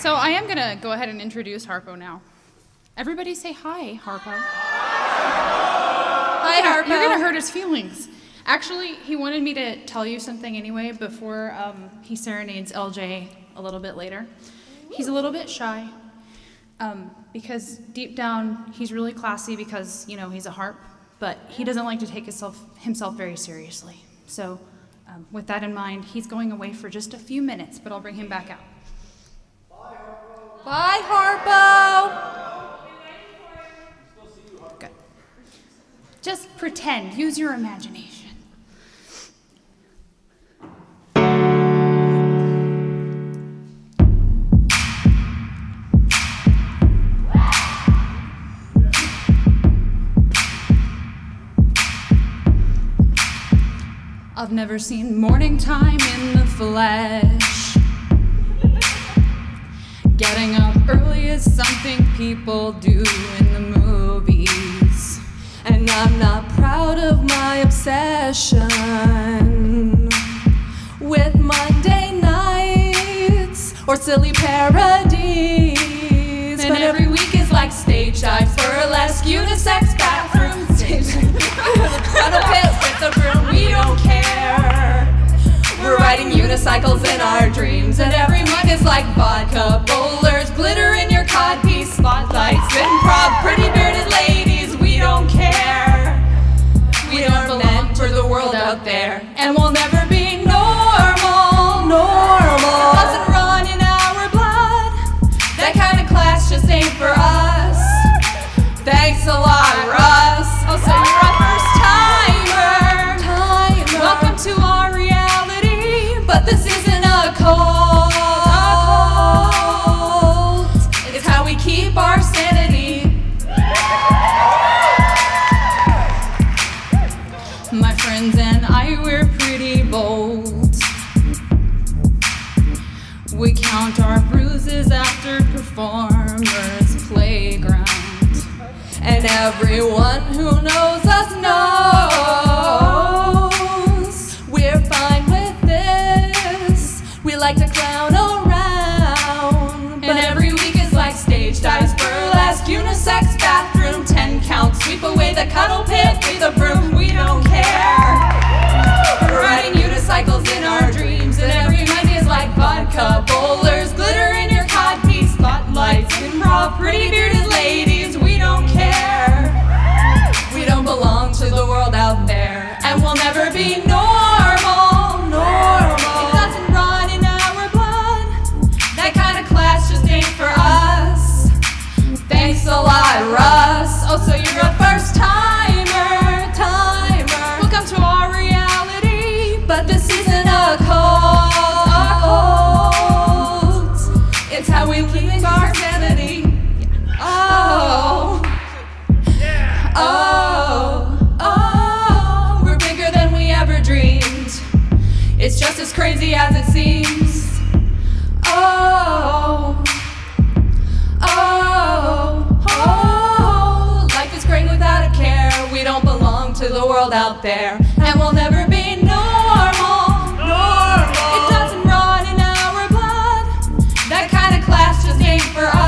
So I am gonna go ahead and introduce Harpo now. Everybody say hi, Harpo. Hi, Harpo. You're gonna hurt his feelings. Actually, he wanted me to tell you something anyway before um, he serenades LJ a little bit later. He's a little bit shy um, because deep down he's really classy because you know he's a harp, but he doesn't like to take himself himself very seriously. So, um, with that in mind, he's going away for just a few minutes, but I'll bring him back out. Bye, Harpo. Good. Just pretend. Use your imagination. I've never seen morning time in the flesh. Getting early is something people do in the movies. And I'm not proud of my obsession with Monday nights or silly parodies. And but every week is like stage dives, burlesque, unisex improv, pretty bearded ladies. We don't care. We are meant for the world out there, and we'll never I, we're pretty bold. We count our bruises after performers' playground. And everyone who knows us knows we're fine with this. We like to clown around. But every week is like stage dives, burlesque, unisex bathroom, 10 counts, sweep away the cuddle pit pretty bearded ladies. We don't care. We don't belong to the world out there, and we'll never be the world out there, and we'll never be normal. Normal. It doesn't run in our blood. That kind of class just ain't for us.